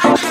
I'm